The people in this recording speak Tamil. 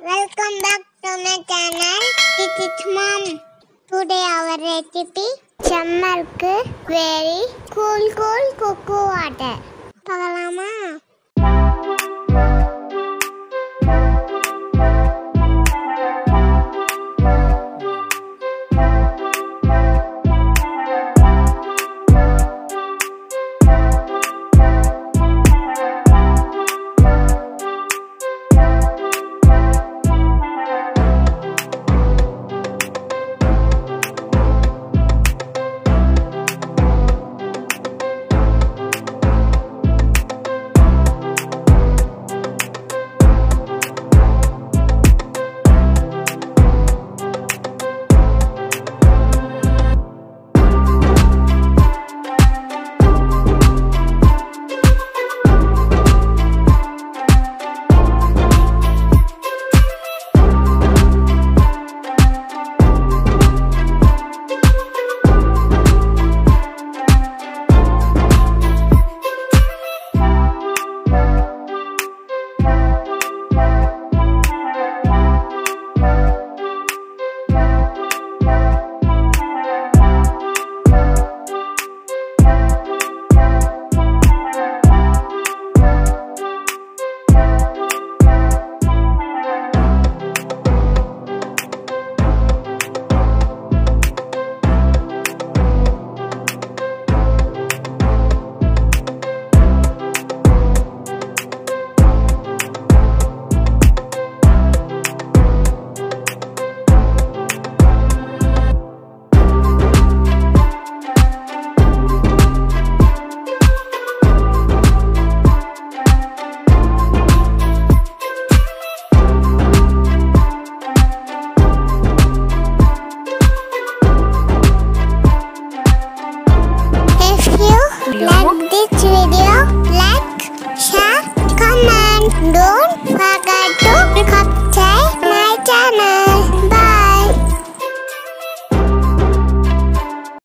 Welcome back to my channel. This is mom. Today our recipe செம்மருக்கு very cool cool cocoa water. பார்க்கலாமா you like this video, like, share, comment, don't